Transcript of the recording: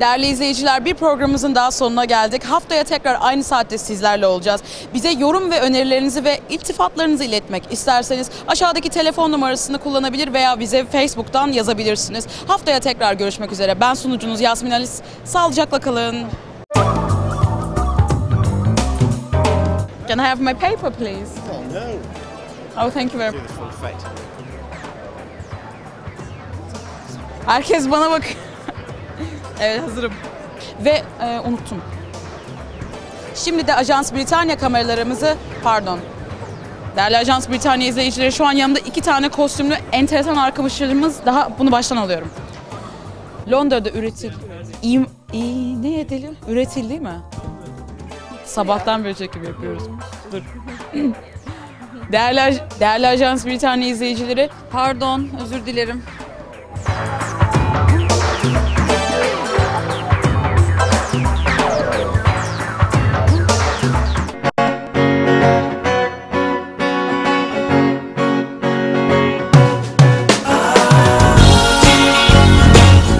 Değerli izleyiciler bir programımızın daha sonuna geldik. Haftaya tekrar aynı saatte sizlerle olacağız. Bize yorum ve önerilerinizi ve iltifatlarınızı iletmek isterseniz aşağıdaki telefon numarasını kullanabilir veya bize Facebook'tan yazabilirsiniz. Haftaya tekrar görüşmek üzere. Ben sunucunuz Yasmin Alis. Sağlıcakla kalın. Can I have my paper please? Oh no. Oh thank you very much. Herkes bana bak. evet hazırım. Ve e, unuttum. Şimdi de Ajans Britanya kameralarımızı, pardon. Değerli Ajans Britanya izleyicileri şu an yanımda iki tane kostümlü enteresan arkadaşlarımız daha bunu baştan alıyorum. Londra'da üretil... İyi, iyi ne edelim? Üretildi mi? Sabahtan beri çekim yapıyoruz. Dur. Değerli, değerli Ajans Britanya izleyicileri, pardon, özür dilerim.